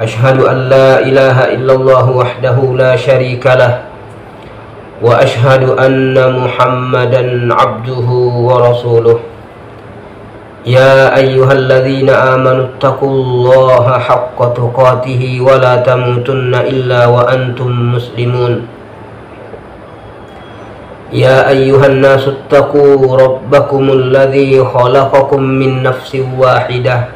أشهد أن لا إله إلا الله وحده لا شريك له وأشهد أن محمدا عبده ورسوله. يا أيها الذين آمنوا اتقوا الله حق تقاته ولا تموتن إلا وأنتم مسلمون. يا أيها الناس اتقوا ربكم الذي خلقكم من نفس واحدة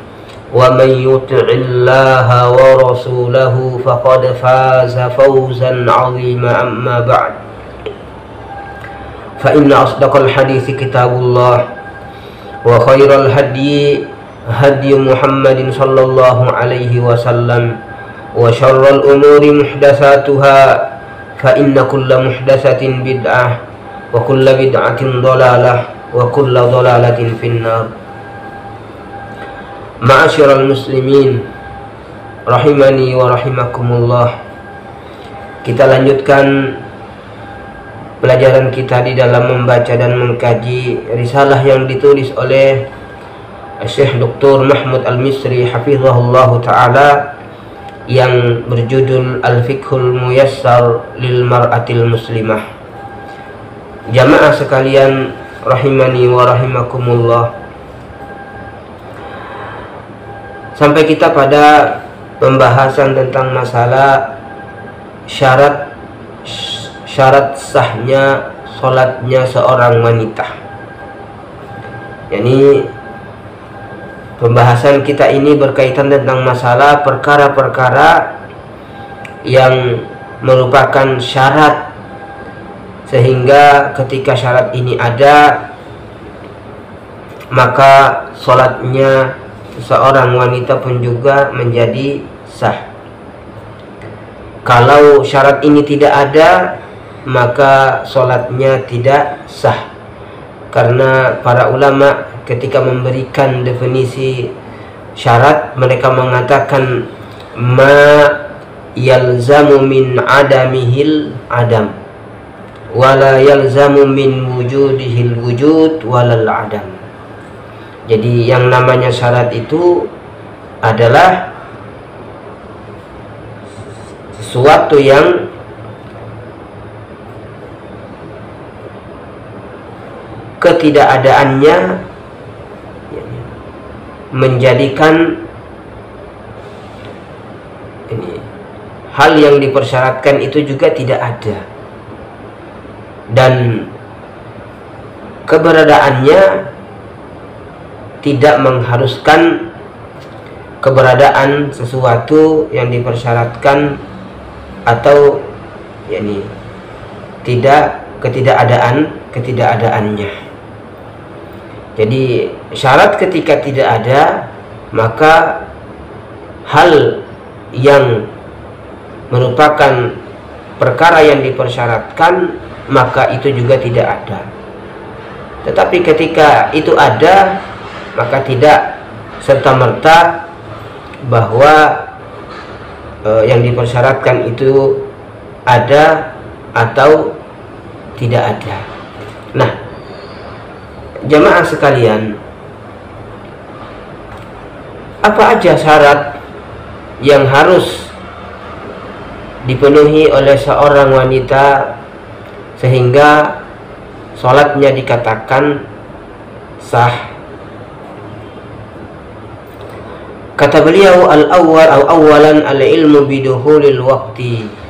ومن يطع الله ورسوله فقد فاز فوزا عظيما أما بعد. فإن أصدق الحديث كتاب الله وخير الهدي هدي محمد صلى الله عليه وسلم وشر الأمور محدثاتها فإن كل محدثة بدعة وكل بدعة ضلالة وكل ضلالة في النار. Ma'asyiral muslimin rahimani wa rahimakumullah. Kita lanjutkan pelajaran kita di dalam membaca dan mengkaji risalah yang ditulis oleh Syekh Dr. Mahmud Al-Misri hafizahullah taala yang berjudul Al-Fiqhul Muyassar lil Mar'atil Muslimah. Jamaah sekalian rahimani wa rahimakumullah. Sampai kita pada pembahasan tentang masalah syarat syarat sahnya sholatnya seorang wanita. Yani pembahasan kita ini berkaitan tentang masalah perkara-perkara yang merupakan syarat sehingga ketika syarat ini ada maka sholatnya seorang wanita pun juga menjadi sah. Kalau syarat ini tidak ada, maka sholatnya tidak sah. Karena para ulama ketika memberikan definisi syarat, mereka mengatakan ma yalzamu min adamihil adam wala yalzamu min wujudihil wujud walal adam jadi yang namanya syarat itu adalah sesuatu yang ketidakadaannya menjadikan ini hal yang dipersyaratkan itu juga tidak ada. Dan keberadaannya tidak mengharuskan keberadaan sesuatu yang dipersyaratkan atau yakni tidak ketidakadaan ketidakadaannya. Jadi syarat ketika tidak ada maka hal yang merupakan perkara yang dipersyaratkan maka itu juga tidak ada. Tetapi ketika itu ada maka tidak serta merta bahwa e, yang dipersyaratkan itu ada atau tidak ada. Nah, jamaah sekalian, apa aja syarat yang harus dipenuhi oleh seorang wanita sehingga sholatnya dikatakan sah Kata beliau al-awwal atau awalan al-ilmu biduhulil waqti.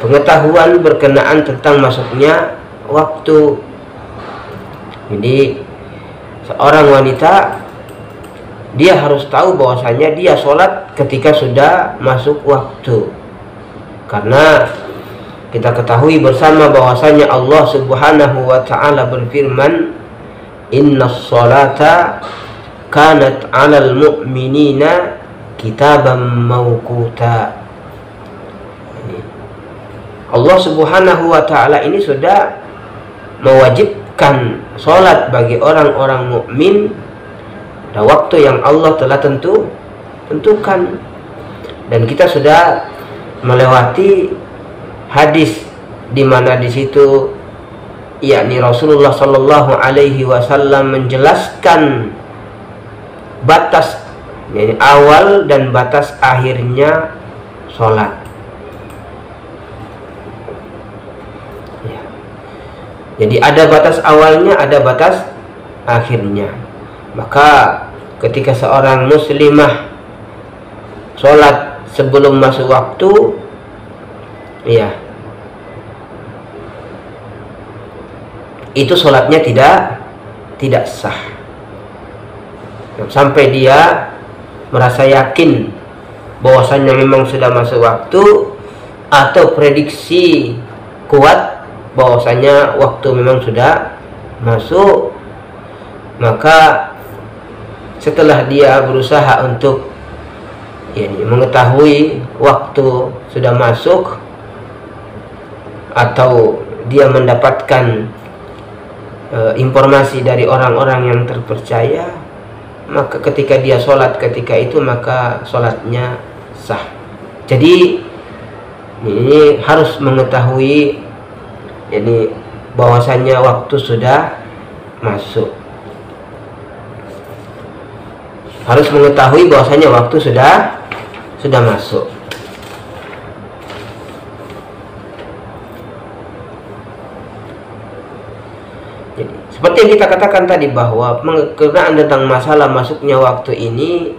pengetahuan berkenaan tentang masuknya waktu jadi seorang wanita dia harus tahu bahwasanya dia sholat ketika sudah masuk waktu karena kita ketahui bersama bahwasanya Allah Subhanahu wa taala berfirman inna sholata kanat 'alal mu'minina kitaban mawquta. Allah Subhanahu wa taala ini sudah mewajibkan sholat bagi orang-orang mukmin pada waktu yang Allah telah tentu tentukan. Dan kita sudah melewati hadis di mana di situ yakni Rasulullah Shallallahu Alaihi Wasallam menjelaskan batas yani awal dan batas akhirnya sholat. Ya. Jadi ada batas awalnya, ada batas akhirnya. Maka ketika seorang muslimah sholat sebelum masuk waktu, ya itu sholatnya tidak tidak sah sampai dia merasa yakin bahwasannya memang sudah masuk waktu atau prediksi kuat bahwasanya waktu memang sudah masuk maka setelah dia berusaha untuk yani, mengetahui waktu sudah masuk atau dia mendapatkan uh, informasi dari orang-orang yang terpercaya maka ketika dia sholat ketika itu maka sholatnya sah jadi ini harus mengetahui ini bahwasannya waktu sudah masuk harus mengetahui bahwasanya waktu sudah sudah masuk. Jadi, seperti yang kita katakan tadi bahwa mengenai tentang masalah masuknya waktu ini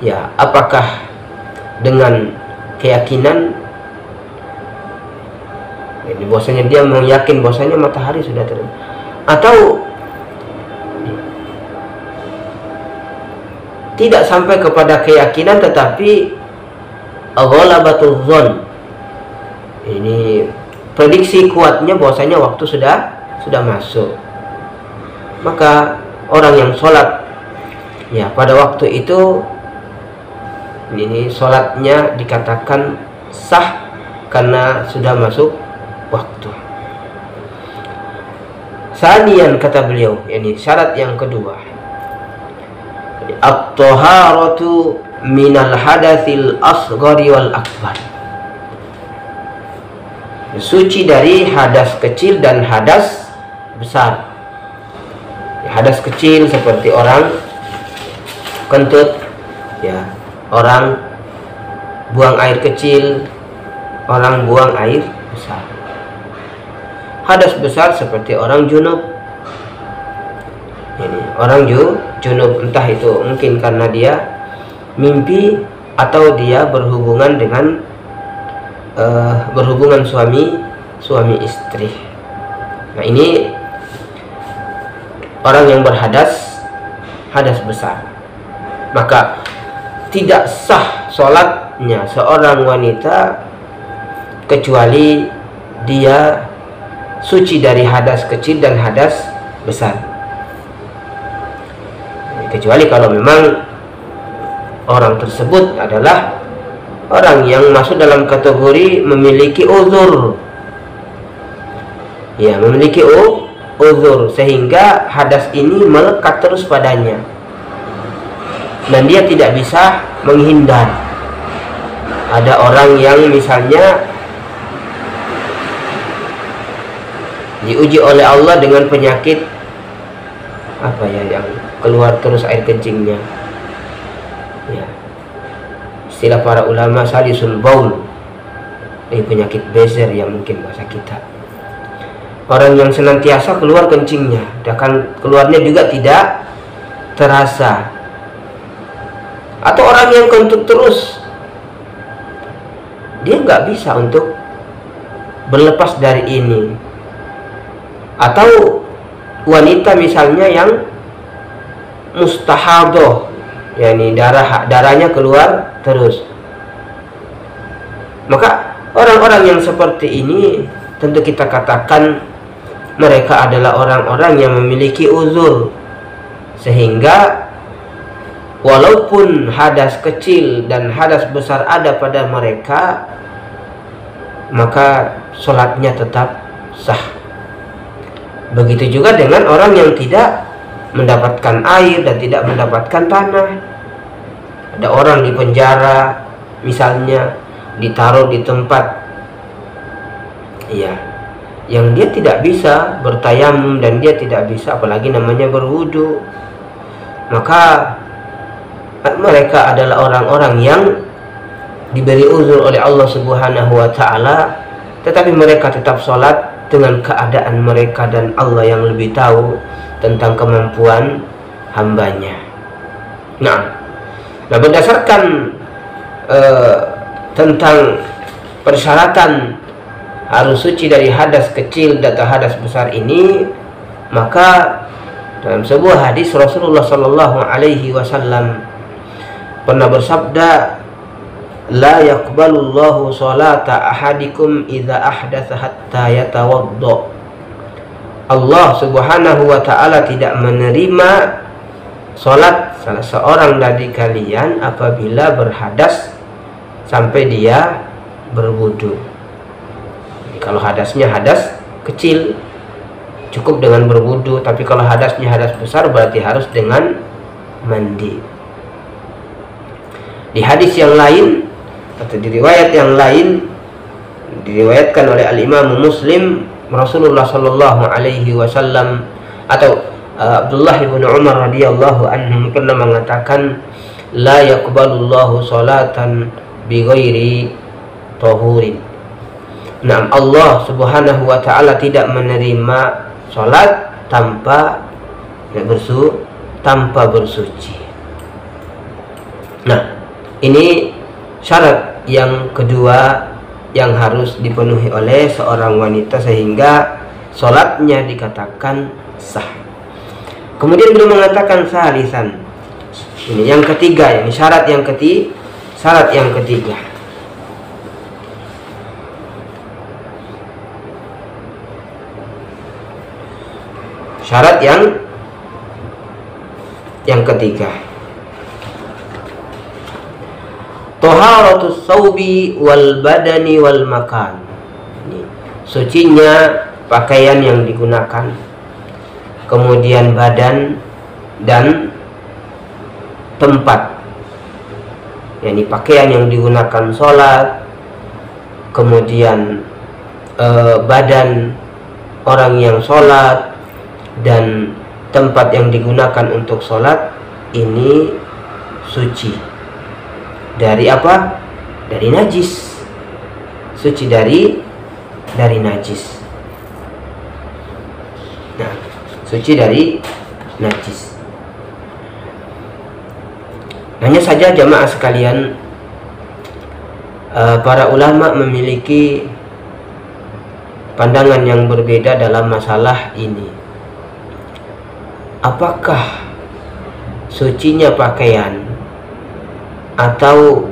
ya apakah dengan keyakinan? Ini bahwasanya dia meyakin bahwasanya matahari sudah turun atau tidak sampai kepada keyakinan tetapi ghalabatul zon ini prediksi kuatnya bahwasanya waktu sudah sudah masuk maka orang yang sholat ya pada waktu itu ini sholatnya dikatakan sah karena sudah masuk waktu. Sanian kata beliau ini syarat yang kedua. At-taharatu minal hadatsil asghari wal akbar. Suci dari hadas kecil dan hadas besar hadas kecil seperti orang kentut ya. Orang buang air kecil orang buang air besar. Hadas besar seperti orang junub. Ini orang ju junub entah itu mungkin karena dia mimpi atau dia berhubungan dengan uh, berhubungan suami suami istri. Nah ini orang yang berhadas hadas besar. Maka tidak sah sholatnya seorang wanita kecuali dia suci dari hadas kecil dan hadas besar. Kecuali kalau memang orang tersebut adalah orang yang masuk dalam kategori memiliki uzur. Ya memiliki uzur sehingga hadas ini melekat terus padanya. Dan dia tidak bisa menghindar. Ada orang yang misalnya diuji oleh Allah dengan penyakit apa ya yang keluar terus air kencingnya. Ya. Istilah para ulama salisul baul ini penyakit bezer yang mungkin bahasa kita orang yang senantiasa keluar kencingnya. Dan keluarnya juga tidak terasa. Atau orang yang kentut terus. Dia nggak bisa untuk berlepas dari ini. Atau wanita misalnya yang mustahadoh yakni darah darahnya keluar terus. Maka orang-orang yang seperti ini tentu kita katakan mereka adalah orang-orang yang memiliki uzur. Sehingga walaupun hadas kecil dan hadas besar ada pada mereka maka sholatnya tetap sah. Begitu juga dengan orang yang tidak mendapatkan air dan tidak mendapatkan tanah. Ada orang di penjara misalnya ditaruh di tempat ya yang dia tidak bisa bertayamum dan dia tidak bisa apalagi namanya berwudu maka mereka adalah orang-orang yang diberi uzur oleh Allah Subhanahu wa taala tetapi mereka tetap sholat dengan keadaan mereka dan Allah yang lebih tahu tentang kemampuan hambanya. Nah, nah berdasarkan uh, tentang persyaratan harus suci dari hadas kecil dan hadas besar ini, maka dalam sebuah hadis Rasulullah Shallallahu Alaihi Wasallam pernah bersabda la yaqbalullahu salata ahadikum idza ahdatha hatta yatawadda Allah Subhanahu wa taala tidak menerima salat salah seorang dari kalian apabila berhadas sampai dia berwudu. Kalau hadasnya hadas kecil cukup dengan berwudu, tapi kalau hadasnya hadas besar berarti harus dengan mandi. Di hadis yang lain atau di riwayat yang lain diriwayatkan oleh al Imam Muslim Rasulullah Shallallahu Alaihi Wasallam atau uh, Abdullah bin Umar radhiyallahu anhu pernah mengatakan la yaqbalullahu salatan bi ghairi tahurin. Nah, Allah Subhanahu wa taala tidak menerima salat tanpa ya, bersu tanpa bersuci. Nah, ini syarat yang kedua yang harus dipenuhi oleh seorang wanita sehingga sholatnya dikatakan sah. Kemudian beliau mengatakan salisan. Ini yang ketiga, ini syarat yang ketiga, syarat yang ketiga. Syarat yang yang ketiga. Toharatus saubi wal badani wal makan. Ini, sucinya pakaian yang digunakan. Kemudian badan dan tempat. Yani pakaian yang digunakan sholat. Kemudian eh, badan orang yang sholat dan tempat yang digunakan untuk sholat ini suci dari apa? Dari najis. Suci dari dari najis. Nah, suci dari najis. Hanya saja jamaah sekalian, uh, para ulama memiliki pandangan yang berbeda dalam masalah ini. Apakah sucinya pakaian atau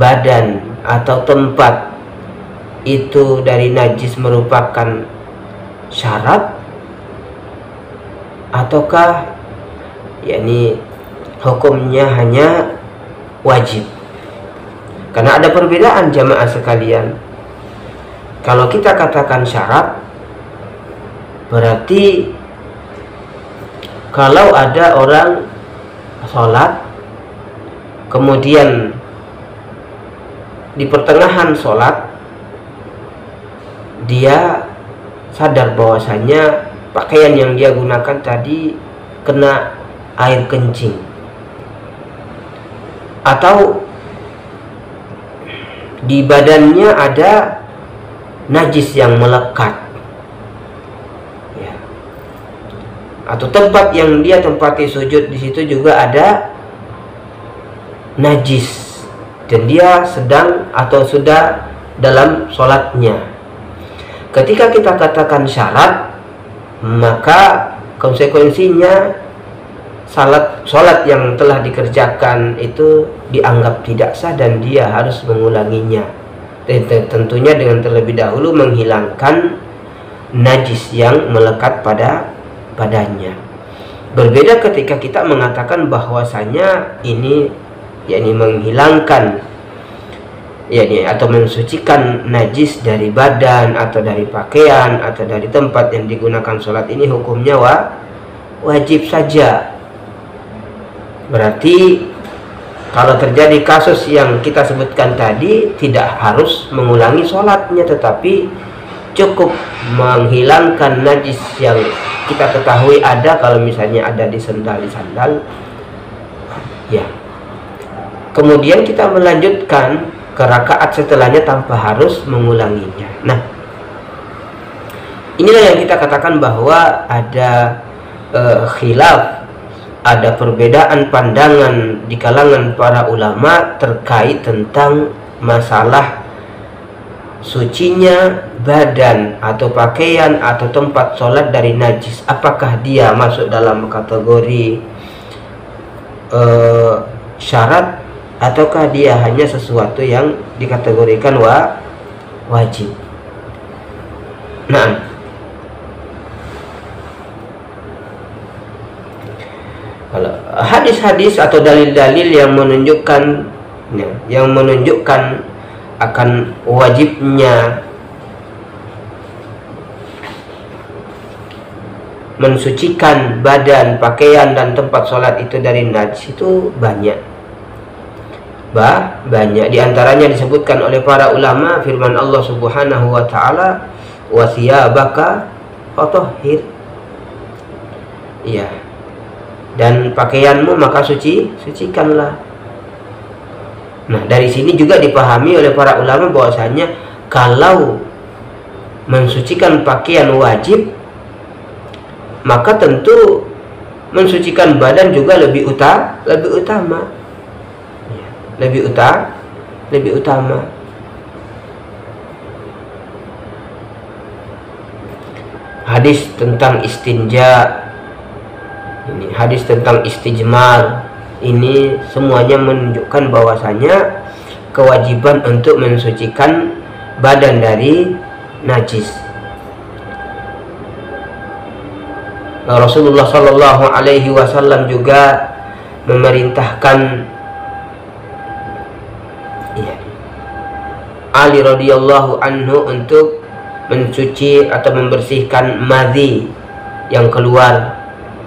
badan atau tempat itu dari najis merupakan syarat? Ataukah yakni hukumnya hanya wajib? Karena ada perbedaan jamaah sekalian. Kalau kita katakan syarat berarti kalau ada orang sholat kemudian di pertengahan sholat dia sadar bahwasanya pakaian yang dia gunakan tadi kena air kencing. Atau di badannya ada najis yang melekat ya. Atau tempat yang dia tempati sujud di situ juga ada najis. Dan dia sedang atau sudah dalam sholatnya. Ketika kita katakan syarat maka konsekuensinya salat sholat yang telah dikerjakan itu dianggap tidak sah dan dia harus mengulanginya. Dan tentunya dengan terlebih dahulu menghilangkan najis yang melekat pada badannya berbeda ketika kita mengatakan bahwasanya ini yakni menghilangkan yakni atau mensucikan najis dari badan atau dari pakaian atau dari tempat yang digunakan sholat ini hukumnya wa, wajib saja. Berarti kalau terjadi kasus yang kita sebutkan tadi tidak harus mengulangi sholatnya tetapi cukup menghilangkan najis yang kita ketahui ada kalau misalnya ada di sandal di sandal ya. Kemudian kita melanjutkan ke rakaat setelahnya tanpa harus mengulanginya. Nah inilah yang kita katakan bahwa ada uh, khilaf ada perbedaan pandangan di kalangan para ulama terkait tentang masalah sucinya badan atau pakaian atau tempat sholat dari najis. Apakah dia masuk dalam kategori uh, syarat ataukah dia hanya sesuatu yang dikategorikan wa wajib? Nah kalau hadis-hadis atau dalil-dalil yang menunjukkan ya, yang menunjukkan akan wajibnya mensucikan badan, pakaian dan tempat sholat itu dari najis itu banyak. Bah, banyak di antaranya disebutkan oleh para ulama firman Allah Subhanahu wa taala wasiyabaka fatahhir. Iya, dan pakaianmu maka suci sucikanlah nah dari sini juga dipahami oleh para ulama bahwasanya kalau mensucikan pakaian wajib maka tentu mensucikan badan juga lebih utama lebih utama. Ya, lebih utama lebih utama. Hadis tentang istinja. Ini hadis tentang istijmar ini semuanya menunjukkan bahwasanya kewajiban untuk mensucikan badan dari najis. Rasulullah Shallallahu Alaihi Wasallam juga memerintahkan ya, Ali radhiyallahu anhu untuk mencuci atau membersihkan madhi yang keluar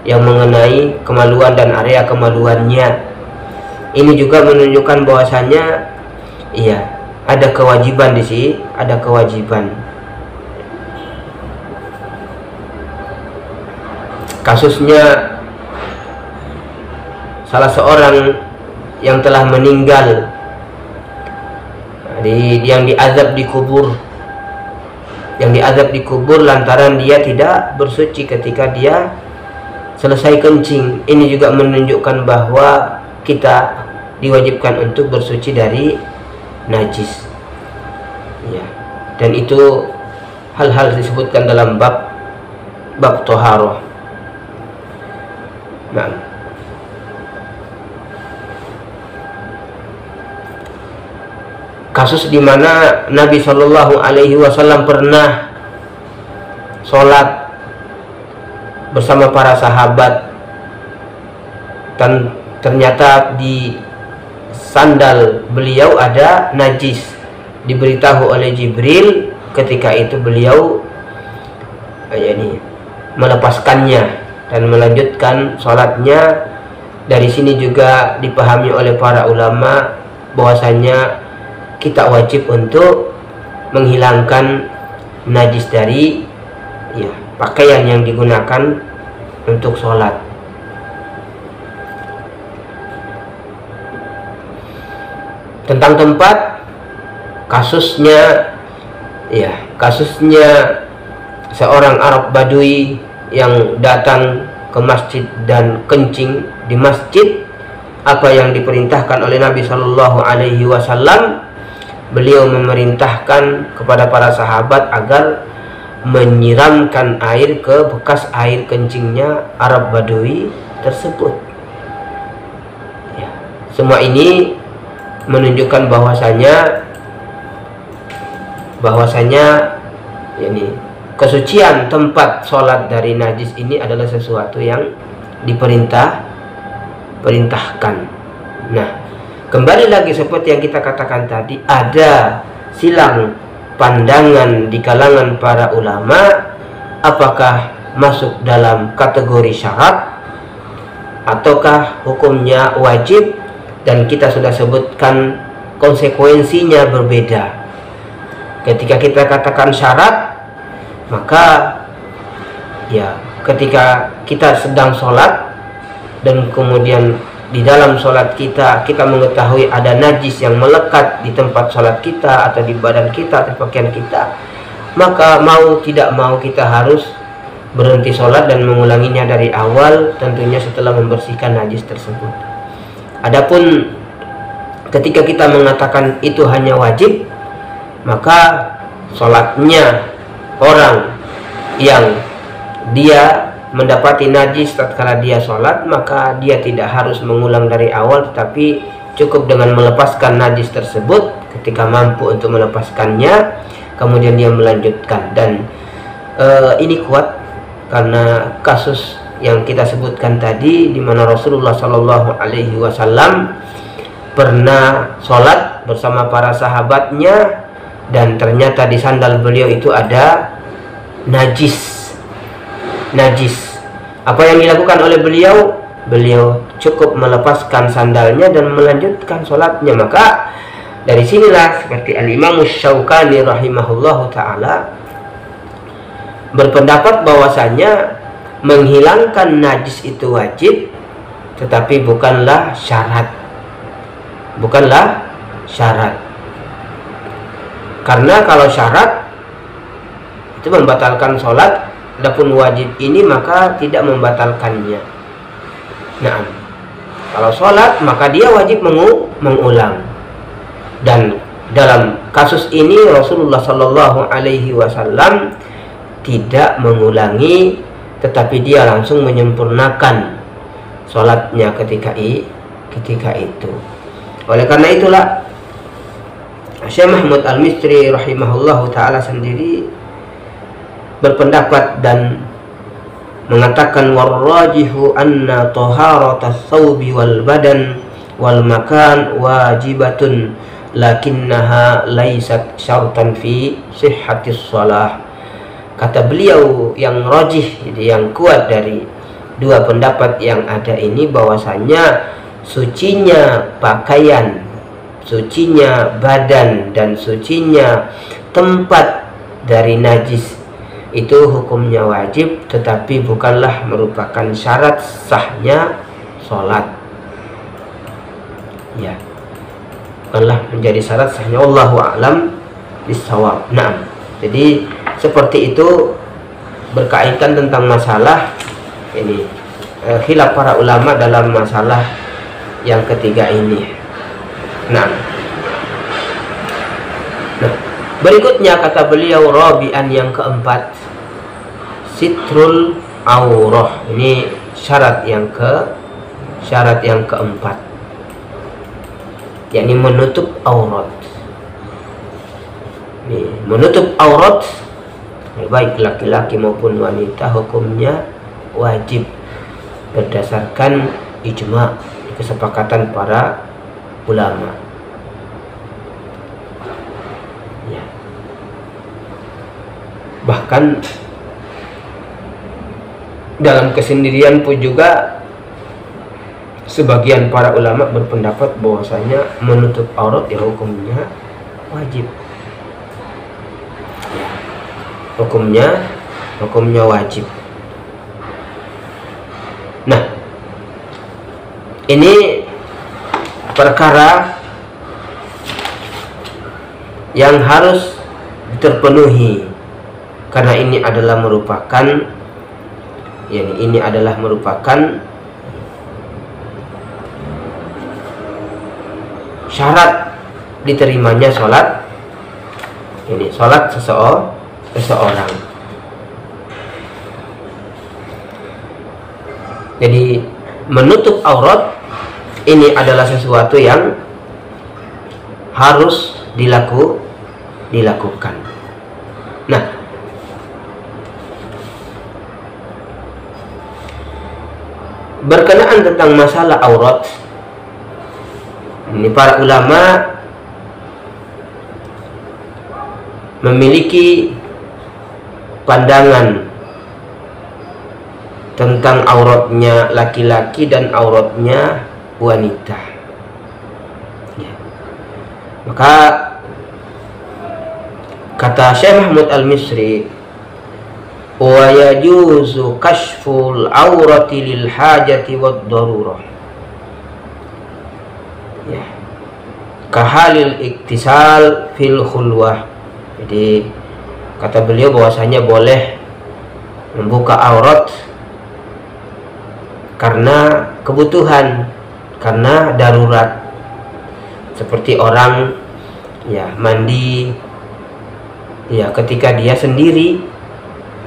yang mengenai kemaluan dan area kemaluannya. Ini juga menunjukkan bahwasanya iya, ada kewajiban di sini, ada kewajiban. Kasusnya salah seorang yang telah meninggal di yang diazab di kubur yang diazab di kubur lantaran dia tidak bersuci ketika dia selesai kencing ini juga menunjukkan bahwa kita diwajibkan untuk bersuci dari najis. Ya dan itu hal-hal disebutkan dalam bab bab toharoh. Nah. Kasus di mana Nabi Shallallahu Alaihi Wasallam pernah sholat bersama para sahabat. Dan ternyata di sandal beliau ada najis. Diberitahu oleh Jibril ketika itu beliau eh, ini melepaskannya dan melanjutkan sholatnya. Dari sini juga dipahami oleh para ulama bahwasanya kita wajib untuk menghilangkan najis dari ya pakaian yang digunakan untuk sholat. Tentang tempat kasusnya ya kasusnya seorang Arab Badui yang datang ke masjid dan kencing di masjid apa yang diperintahkan oleh Nabi Shallallahu Alaihi Wasallam beliau memerintahkan kepada para sahabat agar menyiramkan air ke bekas air kencingnya Arab Badui tersebut. Ya. Semua ini menunjukkan bahwasanya bahwasanya ini kesucian tempat sholat dari najis ini adalah sesuatu yang diperintah perintahkan. Nah, kembali lagi seperti yang kita katakan tadi, ada silang pandangan di kalangan para ulama apakah masuk dalam kategori syarat ataukah hukumnya wajib dan kita sudah sebutkan konsekuensinya berbeda. Ketika kita katakan syarat, maka ya ketika kita sedang sholat dan kemudian di dalam sholat kita kita mengetahui ada najis yang melekat di tempat sholat kita atau di badan kita atau pakaian kita maka mau tidak mau kita harus berhenti sholat dan mengulanginya dari awal tentunya setelah membersihkan najis tersebut. Adapun ketika kita mengatakan itu hanya wajib maka sholatnya orang yang dia mendapati najis tatkala dia sholat maka dia tidak harus mengulang dari awal tetapi cukup dengan melepaskan najis tersebut ketika mampu untuk melepaskannya kemudian dia melanjutkan. Dan uh, ini kuat karena kasus yang kita sebutkan tadi di mana Rasulullah Shallallahu Alaihi Wasallam pernah sholat bersama para sahabatnya dan ternyata di sandal beliau itu ada najis najis. Apa yang dilakukan oleh beliau? Beliau cukup melepaskan sandalnya dan melanjutkan sholatnya. Maka dari sinilah seperti Al-Imam Syaukani rahimahullah ta'ala berpendapat bahwasanya menghilangkan najis itu wajib tetapi bukanlah syarat bukanlah syarat karena kalau syarat itu membatalkan sholat adapun wajib ini maka tidak membatalkannya. Nah kalau sholat maka dia wajib mengu mengulang. Dan dalam kasus ini Rasulullah Shallallahu Alaihi Wasallam tidak mengulangi tetapi dia langsung menyempurnakan sholatnya ketika i, ketika itu. Oleh karena itulah Syekh Mahmud Al-Mistri rahimahullah taala sendiri berpendapat dan mengatakan warrajihu anna taharatas thawbi wal badan wal makan wajibatun lakinnaha laisat syartan fi sihhatis shalah. Kata beliau yang rajih yang kuat dari dua pendapat yang ada ini bahwasanya sucinya pakaian sucinya badan dan sucinya tempat dari najis itu hukumnya wajib tetapi bukanlah merupakan syarat sahnya sholat. Ya. Bukanlah menjadi syarat sahnya Allahu a'lam bisawab nah jadi seperti itu berkaitan tentang masalah ini eh, khilaf para ulama dalam masalah yang ketiga ini. Nah berikutnya kata beliau rabian yang keempat sitrul aurah. Ini syarat yang ke syarat yang keempat. Yakni menutup aurat. Ini menutup aurat baik laki-laki maupun wanita hukumnya wajib berdasarkan ijma kesepakatan para ulama. Ya. bahkan dalam kesendirian pun juga sebagian para ulama berpendapat bahwasanya menutup aurat ya hukumnya wajib. Hukumnya hukumnya wajib. Nah ini perkara yang harus terpenuhi. Karena ini adalah merupakan yani ini adalah merupakan syarat diterimanya sholat. Ini sholat seseorang seseorang. Jadi menutup aurat ini adalah sesuatu yang harus dilaku dilakukan. Nah berkenaan tentang masalah aurat ini para ulama memiliki pandangan tentang auratnya laki-laki dan auratnya wanita. Ya. Maka kata Syekh Mahmud Al-Misri wa yajuzu kashful aurati lil hajati wad darurah. Ya. Kahalil iktisal fil khulwah. Jadi kata beliau bahwasanya boleh membuka aurat karena kebutuhan karena darurat seperti orang ya mandi ya ketika dia sendiri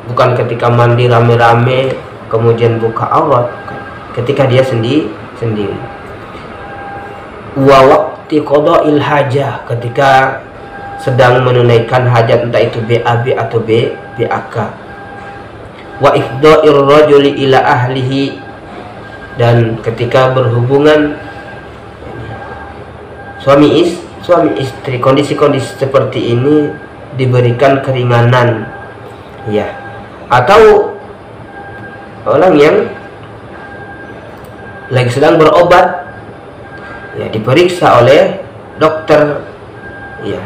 bukan ketika mandi rame-rame kemudian buka aurat ketika dia sendi sendiri. Wa waqti qada'il hajah ketika sedang menunaikan hajat entah itu BAB atau B BAK wa ifda'ir rajuli ila ahlihi dan ketika berhubungan suami is suami istri. Kondisi-kondisi seperti ini diberikan keringanan. Ya atau orang yang lagi sedang berobat ya diperiksa oleh dokter ya.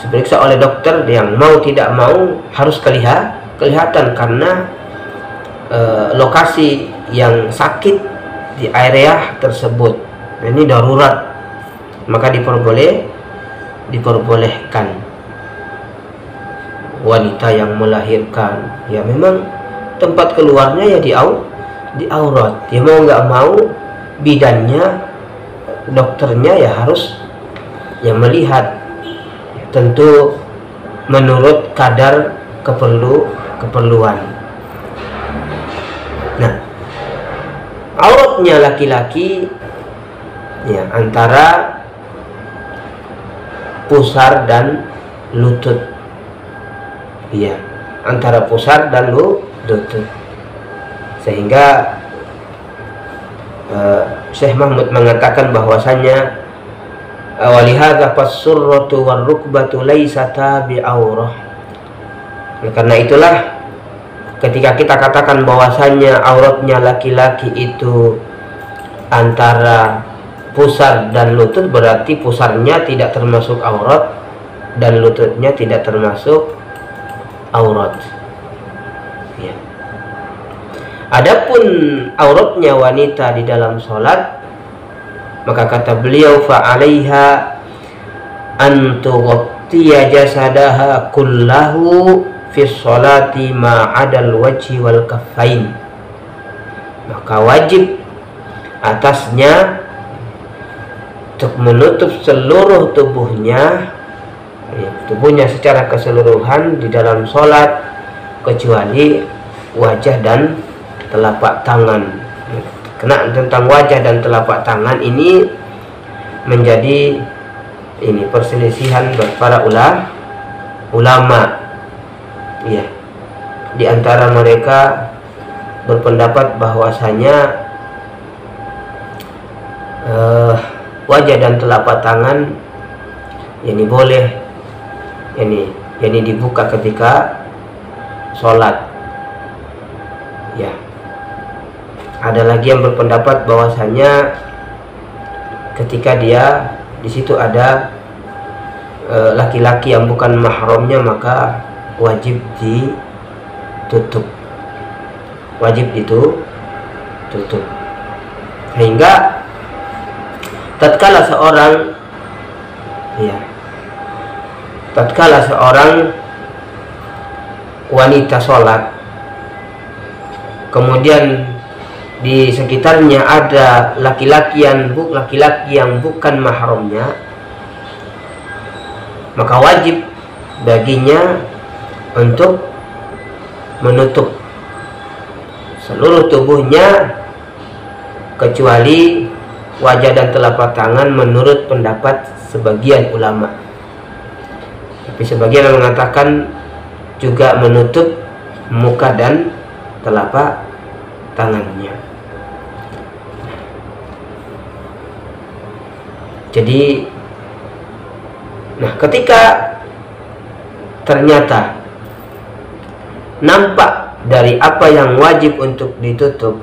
Diperiksa oleh dokter yang mau tidak mau harus kelihatan kelihatan karena e, lokasi yang sakit di area tersebut. Nah, ini darurat. Maka diperboleh diperbolehkan wanita yang melahirkan. Ya memang tempat keluarnya ya di au di aurat. Ya mau nggak mau bidannya dokternya ya harus yang melihat. Tentu menurut kadar keperlu keperluan. Nah auratnya laki-laki ya antara pusar dan lutut ya antara pusar dan lutut sehingga uh, Syekh Mahmud mengatakan bahwasanya walihada fasurratu warrukbatu laysata bi'aurah karena itulah ketika kita katakan bahwasannya auratnya laki-laki itu antara pusar dan lutut berarti pusarnya tidak termasuk aurat dan lututnya tidak termasuk aurat ya. Adapun auratnya wanita di dalam sholat maka kata beliau fa'alaiha an tughtiya jasadaha kullahu fi sholati ma'adal wajhi wal kaffain maka wajib atasnya untuk menutup seluruh tubuhnya ya, tubuhnya secara keseluruhan di dalam sholat kecuali wajah dan telapak tangan kena tentang wajah dan telapak tangan ini menjadi ini perselisihan para ulama ulama Iya. Di antara mereka berpendapat bahwasanya uh, wajah dan telapak tangan ini boleh ini ini dibuka ketika sholat. Ya. Ada lagi yang berpendapat bahwasanya ketika dia di situ ada eh, laki-laki uh, yang bukan mahramnya maka wajib ditutup. Wajib itu tutup. Sehingga tatkala seorang ya tatkala seorang wanita sholat kemudian di sekitarnya ada laki-laki yang bu laki-laki yang bukan mahramnya maka wajib baginya untuk menutup seluruh tubuhnya kecuali wajah dan telapak tangan menurut pendapat sebagian ulama. Tapi sebagian mengatakan juga menutup muka dan telapak tangannya. Jadi nah ketika ternyata nampak dari apa yang wajib untuk ditutup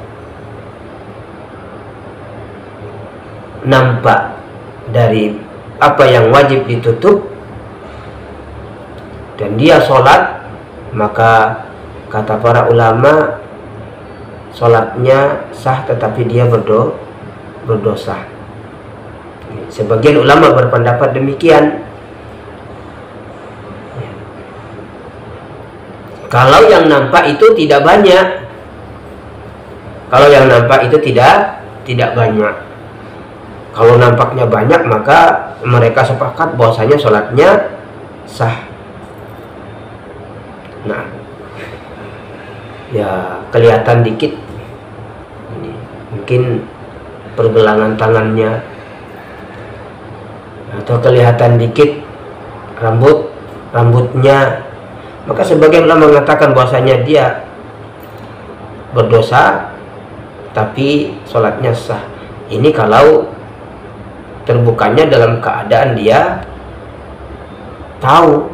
nampak dari apa yang wajib ditutup dan dia sholat maka kata para ulama sholatnya sah tetapi dia berdo berdosa. Sebagian ulama berpendapat demikian. Kalau yang nampak itu tidak banyak. Kalau yang nampak itu tidak tidak banyak. Kalau nampaknya banyak maka mereka sepakat bahwasanya sholatnya sah nah ya kelihatan dikit. Mungkin pergelangan tangannya. Atau kelihatan dikit rambut rambutnya. Maka sebagian ulama mengatakan bahwasanya dia berdosa tapi sholatnya sah. Ini kalau terbukanya dalam keadaan dia tahu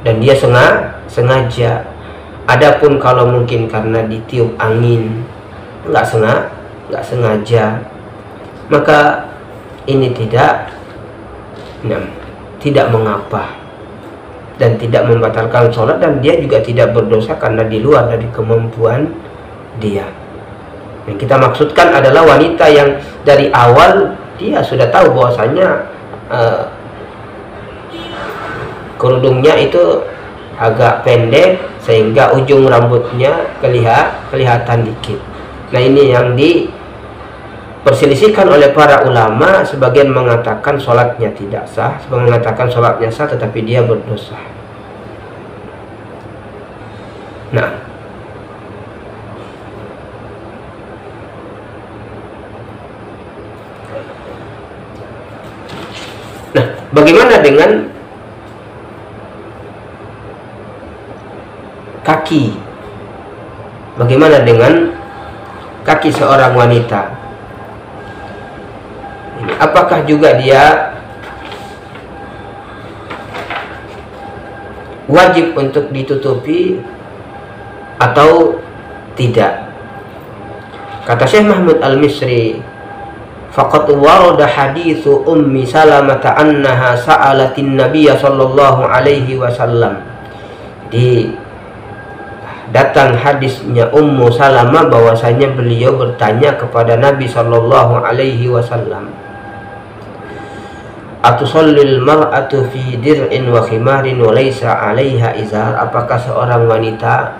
dan dia sengaja sengaja adapun kalau mungkin karena ditiup angin nggak sengaja nggak sengaja maka ini tidak nah, tidak mengapa dan tidak membatalkan sholat dan dia juga tidak berdosa karena di luar dari kemampuan dia. Yang kita maksudkan adalah wanita yang dari awal dia sudah tahu bahwasanya uh, kerudungnya itu agak pendek sehingga ujung rambutnya kelihatan kelihatan dikit. Nah ini yang diperselisihkan oleh para ulama sebagian mengatakan sholatnya tidak sah sebagian mengatakan sholatnya sah tetapi dia berdosa nah nah bagaimana dengan kaki. Bagaimana dengan kaki seorang wanita? Apakah juga dia wajib untuk ditutupi atau tidak? Kata Syekh Mahmud Al-Misri, faqad warada hadithu ummi salamah annaha sa'alatin nabiyya sallallahu alaihi wasallam. Di datang hadisnya Ummu Salamah bahwasanya beliau bertanya kepada Nabi Shallallahu alaihi wasallam Atusallil mar'atu fi dir'in wa khimarin wa laysa 'alaiha izar? Apakah seorang wanita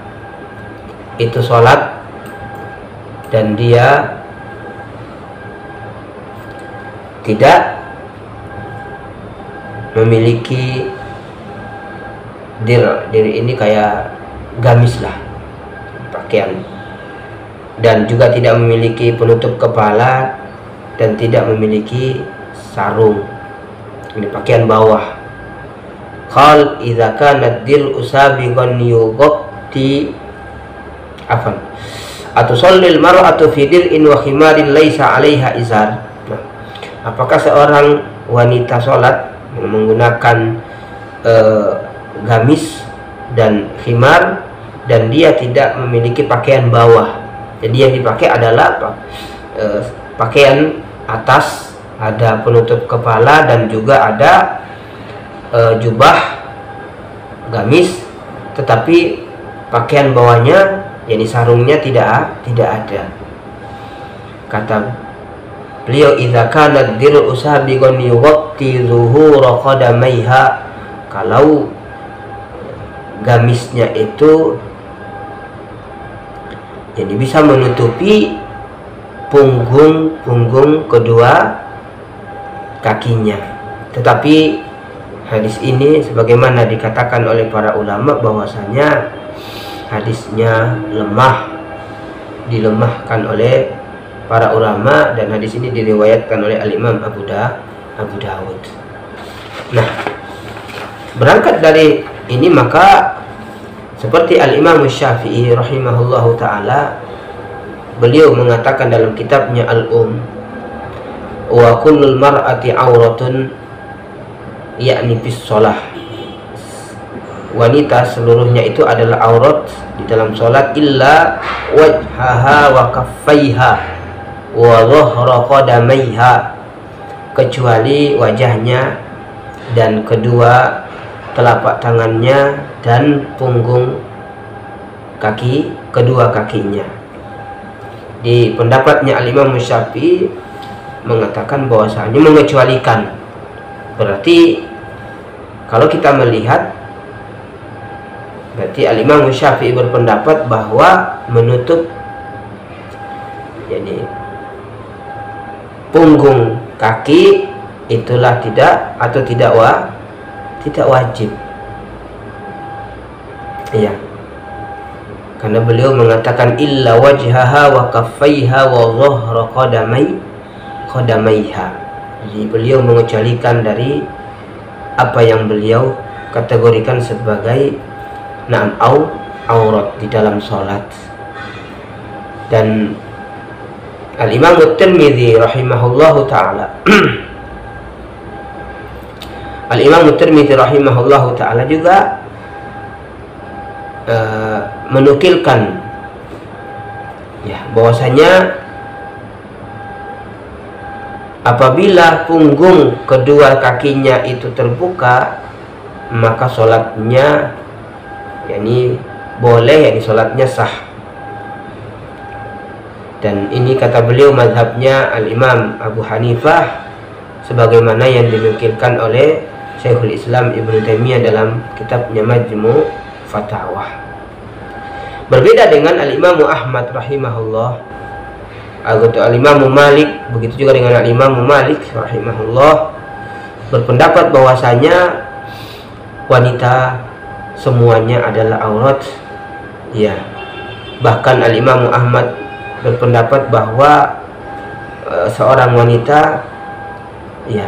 itu sholat dan dia tidak memiliki dir dir ini kayak gamis lah pakaian. Dan juga tidak memiliki penutup kepala dan tidak memiliki sarung. Ini pakaian bawah. Qal idza kana dil usabiqan yughatti afan atau sallil mar'atu fi dir'in wa khimarin laisa 'alaiha izar. Nah, apakah seorang wanita sholat menggunakan uh, gamis dan khimar dan dia tidak memiliki pakaian bawah. Jadi yang dipakai adalah apa? E, pakaian atas ada penutup kepala dan juga ada e, jubah gamis tetapi pakaian bawahnya yakni sarungnya tidak tidak ada. Kata beliau idza kana diru usabiqan yughatti zuhura qadamaiha kalau gamisnya itu jadi bisa menutupi punggung-punggung kedua kakinya tetapi hadis ini sebagaimana dikatakan oleh para ulama bahwasanya hadisnya lemah dilemahkan oleh para ulama dan hadis ini diriwayatkan oleh Al Imam Abu Da Abu Dawud. Nah, berangkat dari ini maka seperti Al Imam Syafi'i rahimahullahu taala beliau mengatakan dalam kitabnya Al Um wa kullul mar'ati auratun yakni bis sholah. Wanita seluruhnya itu adalah aurat di dalam sholat illa wajhaha wa kaffaiha wa dhahra qadamaiha kecuali wajahnya dan kedua telapak tangannya dan punggung kaki kedua kakinya di pendapatnya Al-Imam Syafi'i mengatakan bahwasanya mengecualikan berarti kalau kita melihat Berarti Al-Imam Syafi'i berpendapat bahwa menutup jadi punggung kaki itulah tidak atau tidak wa tidak wajib. Iya. Karena beliau mengatakan illa wajhaha wa kaffaiha wa dhahra qadamai qadamaiha. Jadi beliau mengecualikan dari apa yang beliau kategorikan sebagai Naam au aurat di dalam sholat dan Al Imam Tirmidzi rahimahullahu taala Al Imam Tirmidzi rahimahullahu taala juga uh, menukilkan. Ya bahwasanya apabila punggung kedua kakinya itu terbuka maka sholatnya yakni boleh yakni sholatnya sah. Dan ini kata beliau madhabnya al-imam Abu Hanifah sebagaimana yang dinukilkan oleh Syekhul Islam Ibnu Taimiyah dalam kitabnya Majmu' Fatawah berbeda dengan al-imam Ahmad rahimahullah. Al-imam Malik begitu juga dengan al-imam Malik rahimahullah. Berpendapat bahwasanya wanita semuanya adalah aurat. Ya bahkan al Imam Ahmad berpendapat bahwa e, seorang wanita ya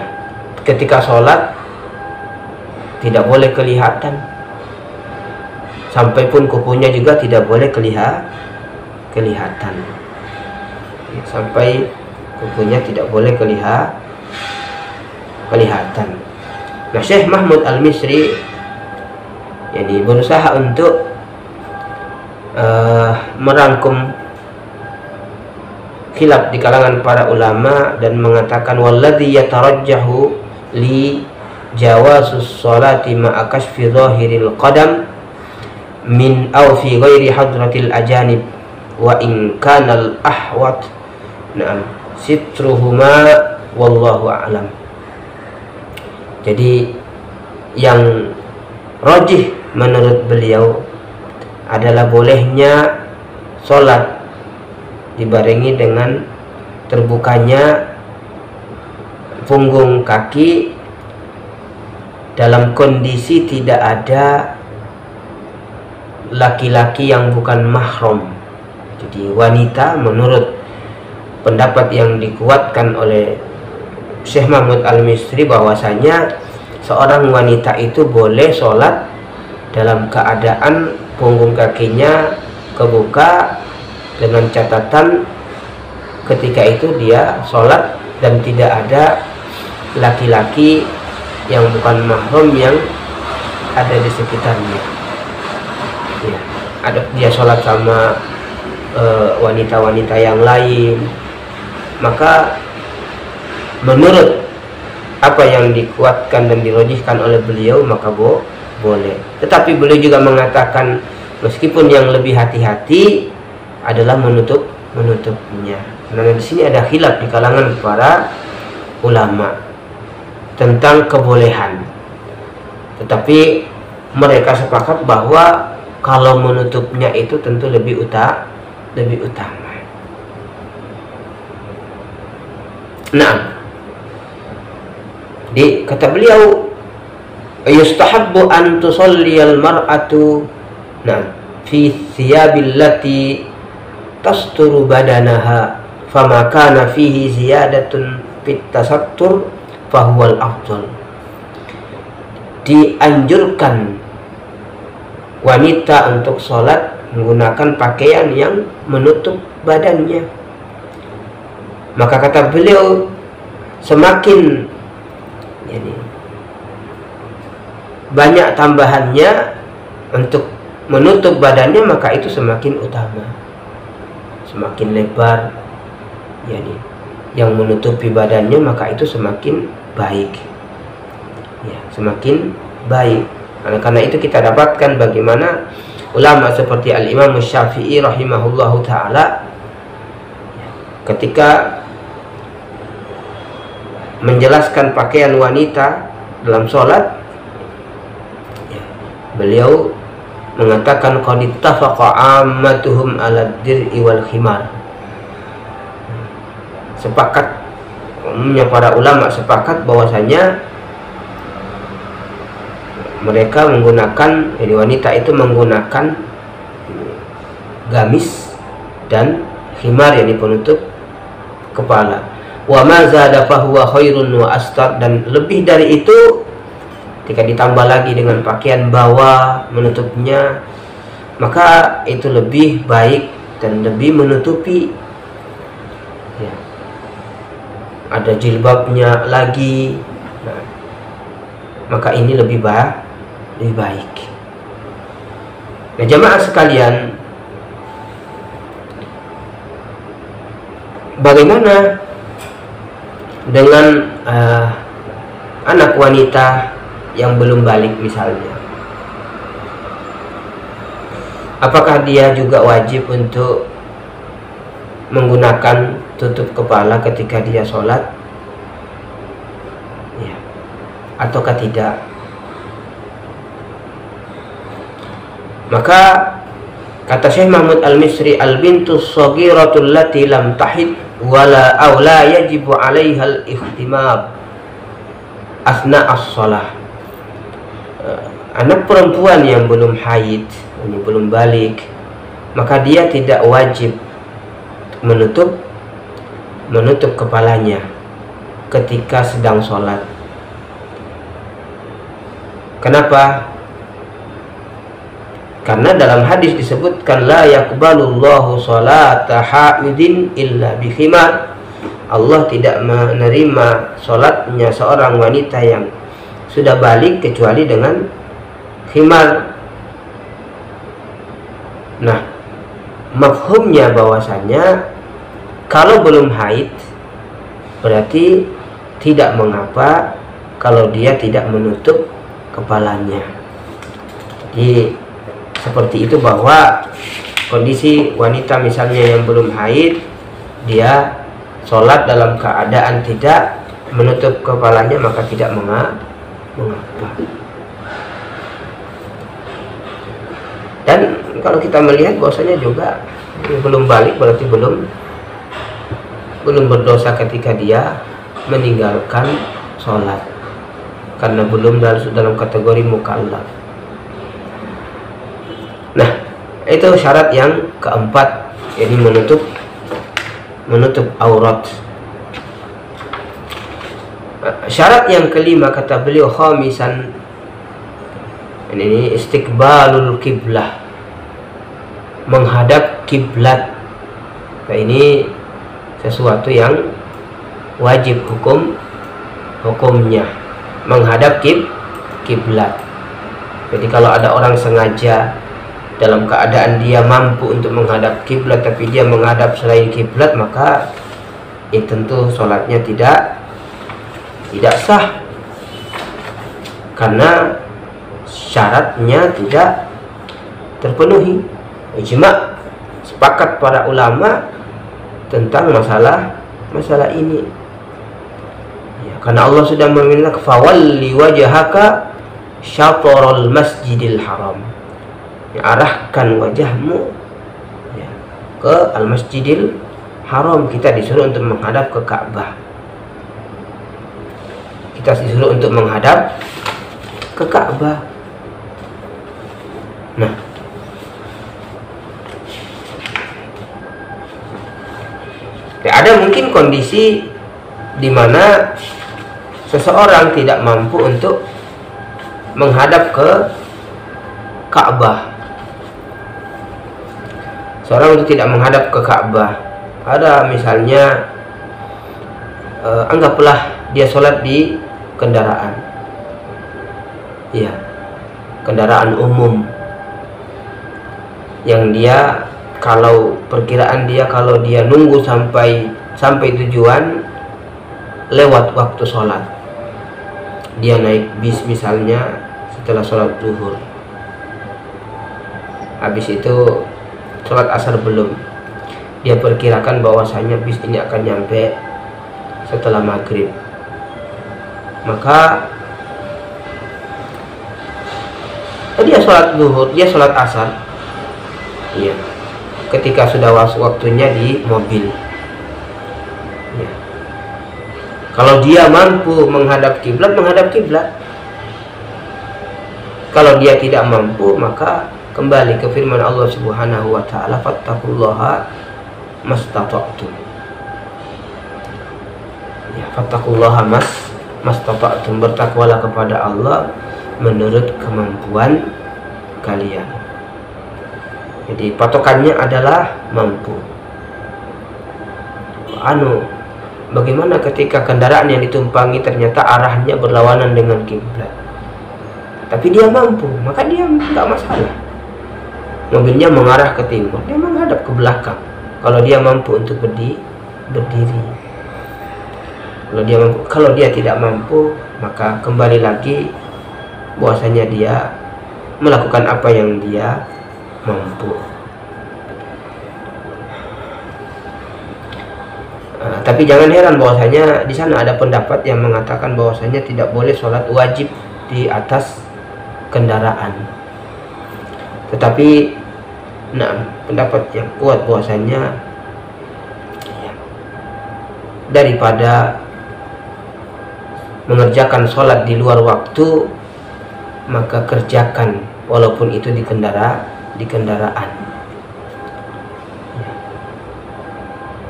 ketika sholat tidak boleh kelihatan sampai pun kukunya juga tidak boleh kelihat kelihatan. Sampai kukunya tidak boleh kelihat kelihatan. Nah Syekh Mahmud Al-Misri jadi berusaha untuk uh, merangkum khilaf di kalangan para ulama dan mengatakan walladhi yatarajjahu li jawazus salati ma'a kashfi zahiril qadam min aw fi ghairi hadratil ajanib wa in kana al ahwat na'am sitruhuma wallahu a'lam. Jadi yang rojih menurut beliau adalah bolehnya sholat dibarengi dengan terbukanya punggung kaki dalam kondisi tidak ada laki-laki yang bukan mahram jadi wanita menurut pendapat yang dikuatkan oleh Syekh Mahmud Al-Misri bahwasanya seorang wanita itu boleh sholat dalam keadaan punggung kakinya kebuka dengan catatan ketika itu dia sholat dan tidak ada laki-laki yang bukan mahram yang ada di sekitarnya ya, ada dia sholat sama eh, wanita-wanita uh, yang lain maka menurut apa yang dikuatkan dan dirojihkan oleh beliau maka bo boleh. Tetapi beliau juga mengatakan meskipun yang lebih hati-hati adalah menutup menutupnya. Nah di sini ada khilaf di kalangan para ulama tentang kebolehan. Tetapi mereka sepakat bahwa kalau menutupnya itu tentu lebih utama, lebih utama. Nah, di kata beliau yustahabbu an tusalliyal mar'atu nah fi thiyabil lati tasturu badanaha fama kana fihi ziyadatun fit tasattur fahuwal afdal dianjurkan wanita untuk sholat menggunakan pakaian yang menutup badannya. Maka kata beliau semakin ini banyak tambahannya untuk menutup badannya maka itu semakin utama. Semakin lebar yani yang menutupi badannya maka itu semakin baik. Ya semakin baik karena, karena itu kita dapatkan bagaimana ulama seperti al Imam Syafi'i rahimahullahu taala ketika menjelaskan pakaian wanita dalam sholat beliau mengatakan qad ammatuhum ala dir'i khimar. Sepakat umumnya para ulama sepakat bahwasanya mereka menggunakan jadi wanita itu menggunakan gamis dan khimar yang penutup kepala wa ma fahuwa khairun wa astar dan lebih dari itu ketika ditambah lagi dengan pakaian bawah menutupnya maka itu lebih baik dan lebih menutupi ya. ada jilbabnya lagi nah, maka ini lebih baik lebih baik. Nah jamaah sekalian bagaimana dengan uh, anak wanita yang belum balik misalnya? Apakah dia juga wajib untuk menggunakan tutup kepala ketika dia sholat? Ya. ataukah tidak maka kata Syekh Mahmud Al-Misri al-bintu saghiratul lati lam tahid wala aw la yajibu 'alaiha al-ihtimam asna as-shalah anak perempuan yang belum haid ini belum balik maka dia tidak wajib menutup menutup kepalanya ketika sedang sholat. Kenapa karena dalam hadis disebutkan la yakbalullahu salata haidin illa bihimar Allah tidak menerima sholatnya seorang wanita yang sudah balik kecuali dengan himar nah mafhumnya bahwasanya kalau belum haid berarti tidak mengapa kalau dia tidak menutup kepalanya. Jadi seperti itu bahwa kondisi wanita misalnya yang belum haid dia sholat dalam keadaan tidak menutup kepalanya maka tidak mengapa. Dan kalau kita melihat bahwasanya juga belum balik berarti belum belum berdosa ketika dia meninggalkan sholat. Karena belum dalam kategori mukallaf nah itu syarat yang keempat ini menutup menutup aurat. Syarat yang kelima kata beliau khamisan ini istiqbalul kiblah menghadap kiblat nah ini sesuatu yang wajib hukum hukumnya. Menghadap kib kiblat jadi kalau ada orang sengaja dalam keadaan dia mampu untuk menghadap kiblat tapi dia menghadap selain kiblat maka ya tentu sholatnya tidak tidak sah. Karena syaratnya tidak terpenuhi. Ijma sepakat para ulama tentang masalah masalah ini. Ya, karena Allah sudah meminta fawalli wajhaka syatrul masjidil haram ya, arahkan wajahmu ya, ke al masjidil haram. Kita disuruh untuk menghadap ke Ka'bah. Kita disuruh untuk menghadap ke Ka'bah. Nah, ada mungkin kondisi di mana seseorang tidak mampu untuk menghadap ke Ka'bah. Seorang itu tidak menghadap ke Ka'bah. Ada misalnya eh, anggaplah dia sholat di kendaraan. Iya. Kendaraan umum. Yang dia kalau perkiraan dia kalau dia nunggu sampai sampai tujuan lewat waktu sholat dia naik bis misalnya setelah sholat zuhur habis itu sholat asar belum. Dia perkirakan bahwasanya bis ini akan nyampe setelah maghrib. Maka dia sholat zuhur dia sholat asar. Iya. Ketika sudah waktunya di mobil. Kalau dia mampu menghadap kiblat, menghadap kiblat. Kalau dia tidak mampu, maka kembali ke firman Allah Subhanahu wa taala, "Fattaqullaha mastata'tum." Ya, fattaqullaha mas mastata'tum. Bertakwalah kepada Allah menurut kemampuan kalian. Jadi patokannya adalah mampu. Anu Bagaimana ketika kendaraan yang ditumpangi ternyata arahnya berlawanan dengan kiblat? Tapi dia mampu, maka dia nggak masalah. Mobilnya mengarah ke timur, dia menghadap ke belakang. Kalau dia mampu untuk berdiri, berdiri. Kalau dia mampu, kalau dia tidak mampu, maka kembali lagi bahwasanya dia melakukan apa yang dia mampu. Nah, tapi jangan heran bahwasanya di sana ada pendapat yang mengatakan bahwasanya tidak boleh sholat wajib di atas kendaraan. Tetapi, nah pendapat yang kuat bahwasanya ya, daripada mengerjakan sholat di luar waktu, maka kerjakan walaupun itu di kendara di kendaraan.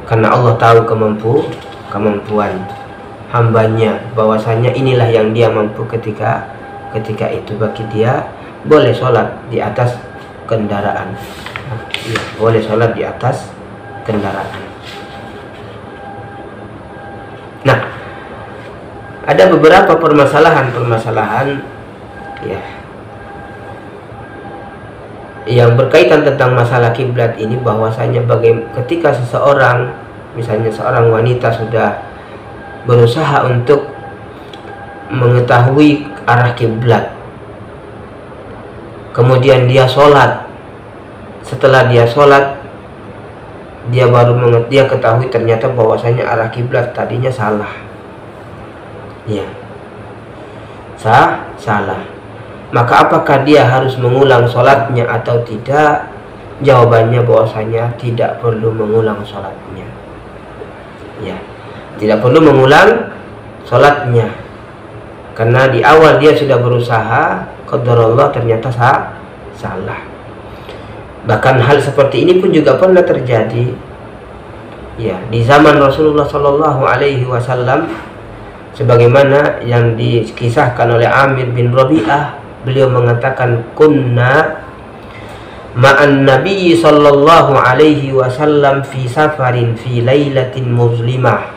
karena Allah tahu kemampu kemampuan hambanya bahwasanya inilah yang dia mampu ketika ketika itu bagi dia boleh sholat di atas kendaraan. Ya, boleh sholat di atas kendaraan. Nah ada beberapa permasalahan-permasalahan ya yang berkaitan tentang masalah kiblat ini bahwasanya bagaimana ketika seseorang misalnya seorang wanita sudah berusaha untuk mengetahui arah kiblat kemudian dia sholat. Setelah dia sholat dia baru mengerti dia ketahui ternyata bahwasanya arah kiblat tadinya salah. Ya sah salah. Maka apakah dia harus mengulang sholatnya atau tidak? Jawabannya bahwasanya tidak perlu mengulang sholatnya. Ya tidak perlu mengulang sholatnya. Karena di awal dia sudah berusaha Allah ternyata sah, salah. Bahkan hal seperti ini pun juga pernah terjadi. Ya di zaman Rasulullah Shallallahu Alaihi Wasallam sebagaimana yang dikisahkan oleh Amir bin Rabi'ah beliau mengatakan kunna ma'an nabi sallallahu alaihi wasallam fi safarin fi lailatin muslimah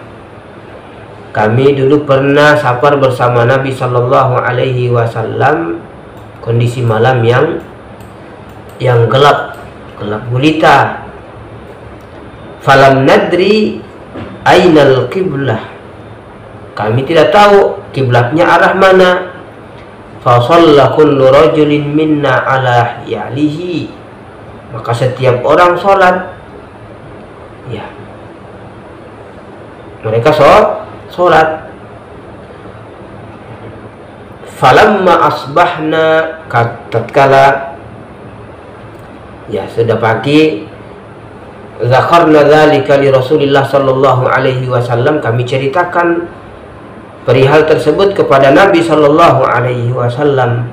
kami dulu pernah safar bersama Nabi sallallahu alaihi wasallam kondisi malam yang yang gelap. Gelap gulita. Falam nadri ainal qiblah. Kami tidak tahu kiblatnya arah mana. Fasalla kullu rajulin minna ala ya'lihi. Maka setiap orang sholat. Ya. Mereka sholat falamma asbahna tatkala ya sudah pagi zakarna dzalika li Rasulillah sallallahu alaihi wasallam kami ceritakan perihal tersebut kepada Nabi Shallallahu Alaihi Wasallam.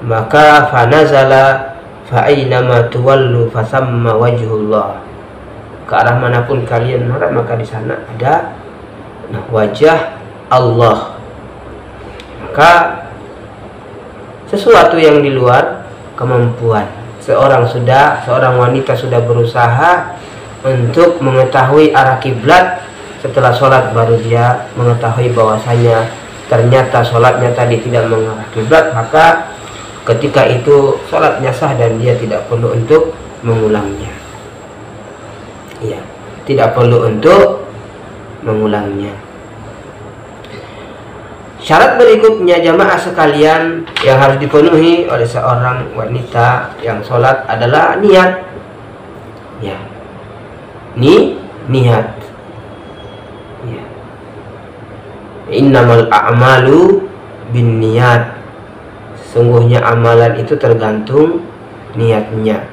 Maka fanazala fa aynama tuwallu fasamma wajhullah. Ke arah mana pun kalian menghadap maka di sana ada nah, wajah Allah maka sesuatu yang di luar kemampuan. Seorang sudah seorang wanita sudah berusaha untuk mengetahui arah kiblat. Setelah sholat baru dia mengetahui bahwasanya ternyata sholatnya tadi tidak mengarah kiblat maka ketika itu sholatnya sah dan dia tidak perlu untuk mengulangnya. Ya tidak perlu untuk mengulangnya syarat berikutnya jamaah sekalian yang harus dipenuhi oleh seorang wanita yang sholat adalah niat. Ya. Ni niat. Innamal a'malu bin niat sungguhnya amalan itu tergantung niatnya.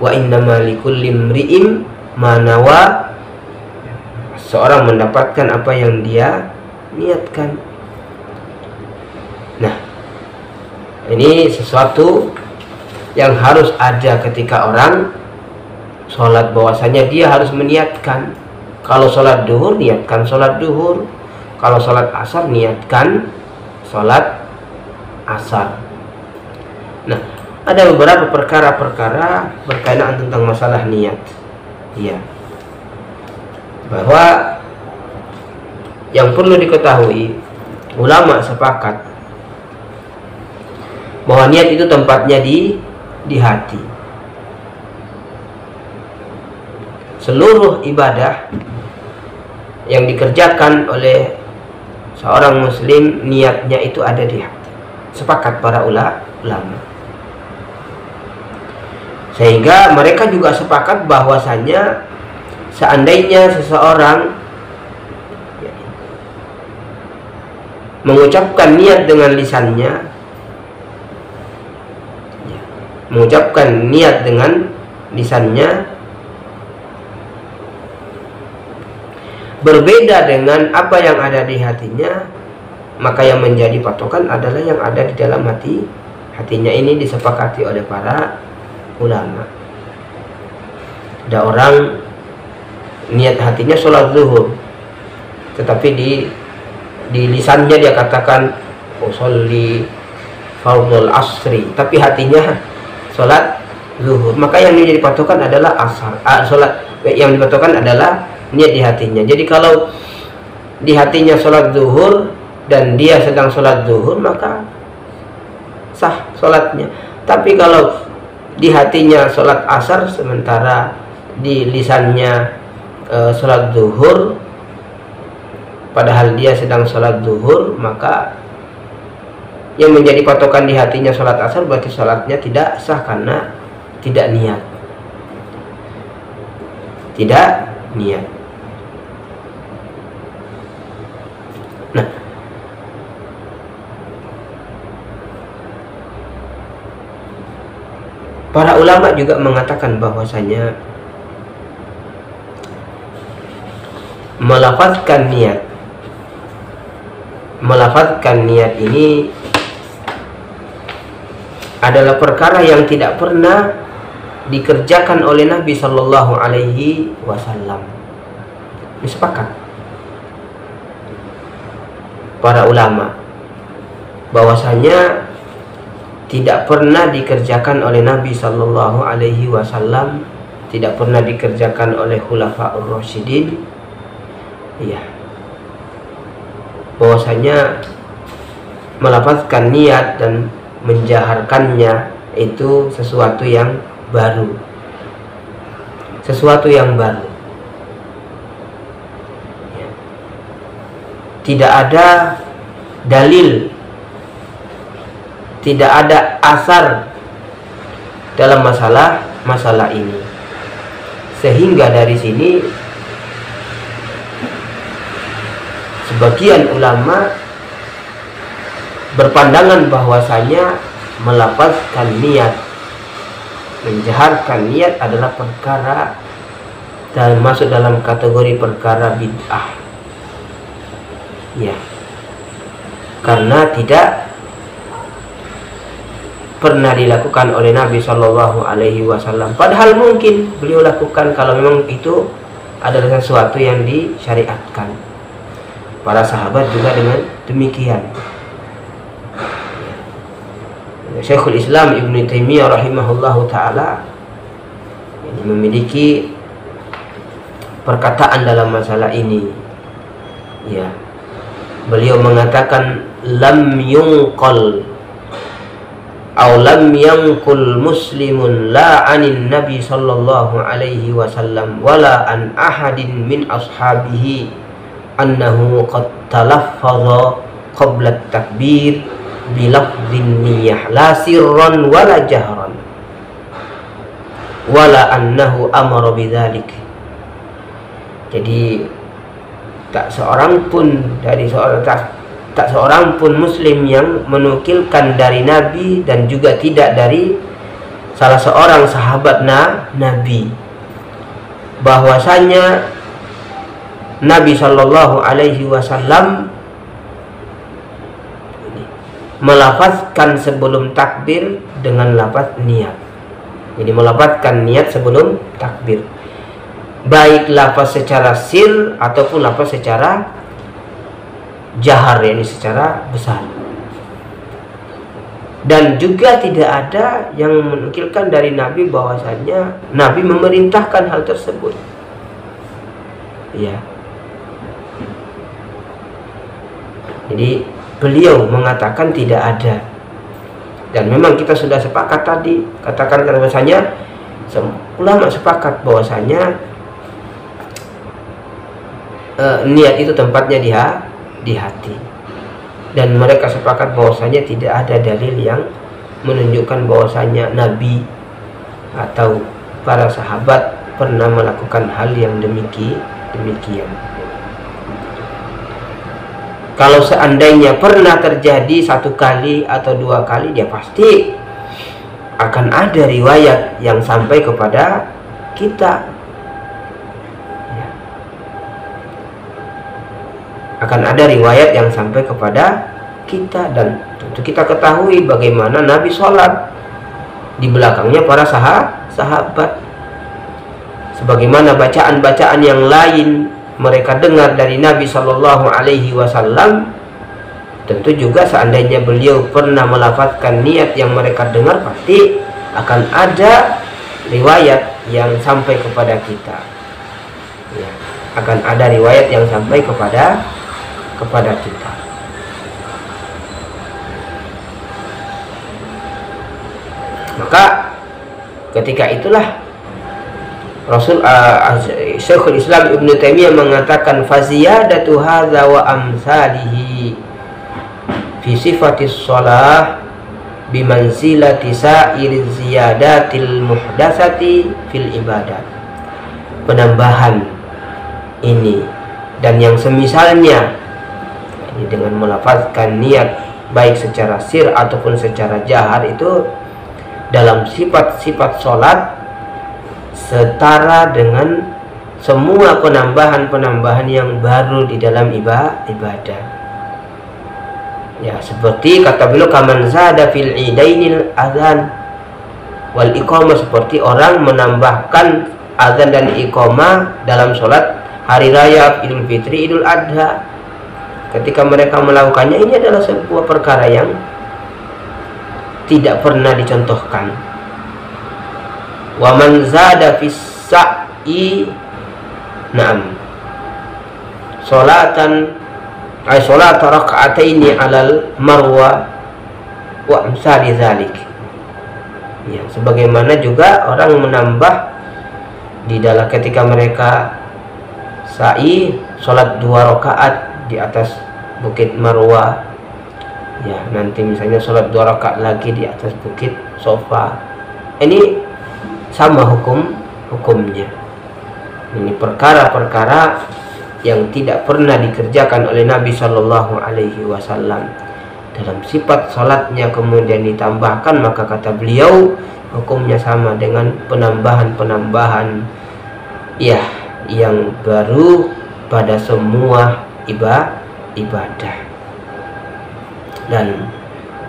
Wa innamal likulli imri'in manawa seorang mendapatkan apa yang dia niatkan nah ini sesuatu yang harus ada ketika orang sholat. Bahwasanya dia harus meniatkan. Kalau sholat duhur niatkan sholat duhur. Kalau sholat asar niatkan sholat asar. Nah ada beberapa perkara-perkara berkaitan tentang masalah niat. Iya. Bahwa yang perlu diketahui ulama sepakat bahwa niat itu tempatnya di di hati. Seluruh ibadah yang dikerjakan oleh seorang muslim niatnya itu ada di hati. Sepakat para ulama. Sehingga mereka juga sepakat bahwasanya seandainya seseorang mengucapkan niat dengan lisannya mengucapkan niat dengan lisannya. Berbeda dengan apa yang ada di hatinya maka yang menjadi patokan adalah yang ada di dalam hati. Hatinya ini disepakati oleh para ulama. Ada orang niat hatinya sholat zuhur tetapi di di lisannya dia katakan usolli fardul asri. Tapi hatinya sholat zuhur. Maka yang menjadi patokan adalah asar. Ah, sholat yang dipatokan adalah niat di hatinya. Jadi kalau di hatinya sholat zuhur dan dia sedang sholat zuhur maka sah sholatnya tapi kalau di hatinya sholat asar sementara di lisannya e, sholat zuhur padahal dia sedang sholat zuhur maka yang menjadi patokan di hatinya sholat asar berarti sholatnya tidak sah karena tidak niat. Tidak niat. Nah, para ulama juga mengatakan bahwasanya melafazkan niat melafazkan niat ini adalah perkara yang tidak pernah dikerjakan oleh Nabi Shallallahu Alaihi Wasallam. Disepakat para ulama bahwasanya tidak pernah dikerjakan oleh Nabi Shallallahu Alaihi Wasallam tidak pernah dikerjakan oleh Khulafaur Rasyidin. Iya. Bahwasanya melafazkan niat dan menjaharkannya itu sesuatu yang baru. Sesuatu yang baru. Tidak ada dalil tidak ada asar dalam masalah masalah ini. Sehingga dari sini sebagian ulama berpandangan bahwasanya melapaskan niat menjaharkan niat adalah perkara dan masuk dalam kategori perkara bid'ah. Ya. Karena tidak pernah dilakukan oleh Nabi Shallallahu Alaihi Wasallam. Padahal mungkin beliau lakukan kalau memang itu adalah sesuatu yang disyariatkan. Para sahabat juga dengan demikian Syekhul Islam Ibn Taimiyah rahimahullahu taala memiliki perkataan dalam masalah ini. Ya. Beliau mengatakan lam yunqal aw lam yanqul muslimun la anin nabi sallallahu alaihi wasallam wala an ahadin min ashabihi annahu qad talaffadha qabla takbir bilafdhin niyah la sirran wala jahran. Wala annahu amara bidzalik. Jadi tak seorang pun dari seorang tak, tak seorang pun muslim yang menukilkan dari nabi dan juga tidak dari salah seorang sahabat na, nabi. Bahwasanya Nabi Shallallahu Alaihi Wasallam melafazkan sebelum takbir dengan lafaz niat. Jadi melafazkan niat sebelum takbir. Baik lafaz secara sir ataupun lafaz secara jahar ini secara besar. Dan juga tidak ada yang menukilkan dari Nabi bahwasanya Nabi memerintahkan hal tersebut. Ya. Jadi beliau mengatakan tidak ada. Dan memang kita sudah sepakat tadi katakan bahwasanya ulama sepakat bahwasanya uh, niat itu tempatnya di, di hati. Dan mereka sepakat bahwasanya tidak ada dalil yang menunjukkan bahwasanya nabi atau para sahabat pernah melakukan hal yang demikian demikian kalau seandainya pernah terjadi satu kali atau dua kali dia pasti akan ada riwayat yang sampai kepada kita. Ya. akan ada riwayat yang sampai kepada kita dan tentu kita ketahui bagaimana Nabi sholat. Di belakangnya para sahabat sahabat. Sebagaimana bacaan-bacaan yang lain mereka dengar dari Nabi Shallallahu Alaihi Wasallam tentu juga seandainya beliau pernah melafatkan niat yang mereka dengar pasti akan ada riwayat yang sampai kepada kita. Ya, akan ada riwayat yang sampai kepada kepada kita. Maka ketika itulah Rasul uh, Syekhul Islam Ibn Taimiyah mengatakan faziyadatu hadza wa amsalihi fi sifatis shalah bimanzilati sa'ir ziyadatil muhdasati fil ibadat. Penambahan ini dan yang semisalnya ini dengan melafazkan niat baik secara sir ataupun secara jahar itu dalam sifat-sifat sholat setara dengan semua penambahan-penambahan yang baru di dalam ibadah. Ya, seperti kata beliau kaman zada fil idainil adzan wal iqamah seperti orang menambahkan azan dan iqamah dalam sholat hari raya Idul Fitri, Idul Adha. Ketika mereka melakukannya ini adalah sebuah perkara yang tidak pernah dicontohkan wa man zada fis sa'i na'am. Salatan ay salat raka'ataini alal marwa wa amsali zalik. Ya sebagaimana juga orang menambah di dalam ketika mereka sa'i salat dua rakaat di atas bukit marwa. Ya nanti misalnya sholat dua rakaat lagi di atas bukit sofa. Ini sama hukum hukumnya. Ini perkara-perkara yang tidak pernah dikerjakan oleh Nabi Shallallahu Alaihi Wasallam. Dalam sifat salatnya kemudian ditambahkan maka kata beliau hukumnya sama dengan penambahan-penambahan ya yang baru pada semua ibadah ibadah. Dan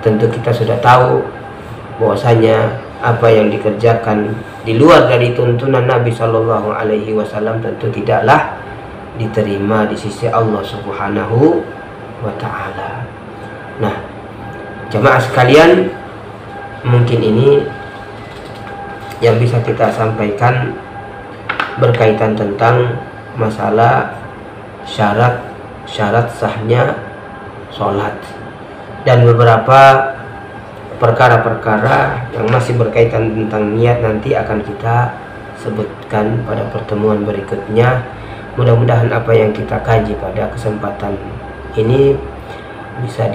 tentu kita sudah tahu bahwasanya apa yang dikerjakan di luar dari tuntunan Nabi Shallallahu Alaihi Wasallam tentu tidaklah diterima di sisi Allah Subhanahu wa Ta'ala. Nah, jemaah sekalian, mungkin ini yang bisa kita sampaikan berkaitan tentang masalah syarat syarat sahnya sholat dan beberapa perkara-perkara yang masih berkaitan tentang niat nanti akan kita sebutkan pada pertemuan berikutnya. Mudah-mudahan apa yang kita kaji pada kesempatan ini bisa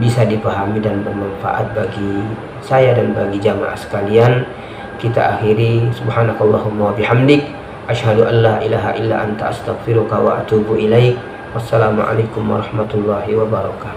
bisa dipahami dan bermanfaat bagi saya dan bagi jamaah sekalian. Kita akhiri. Subhanakallahumma bihamdik. Asyhadu an la ilaha illa anta astaghfiruka wa atubu ilaik. Wassalamualaikum warahmatullahi wabarakatuh